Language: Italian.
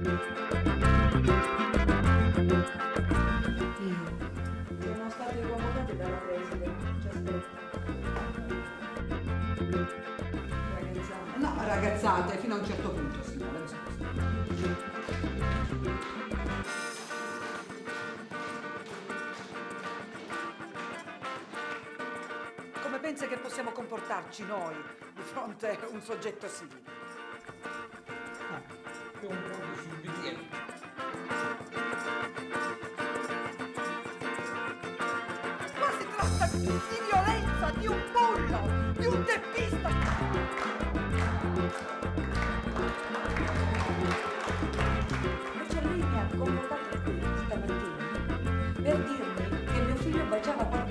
Siamo stati convocati dalla preside. Ci aspetta. No, ragazzate, fino a un certo punto, signora. Come pensa che possiamo comportarci noi di fronte a un soggetto simile? Tratta di violenza, di un bullo, di un teppista! Mi ha convocato qui stamattina per dirmi che mio figlio baciava qualcuno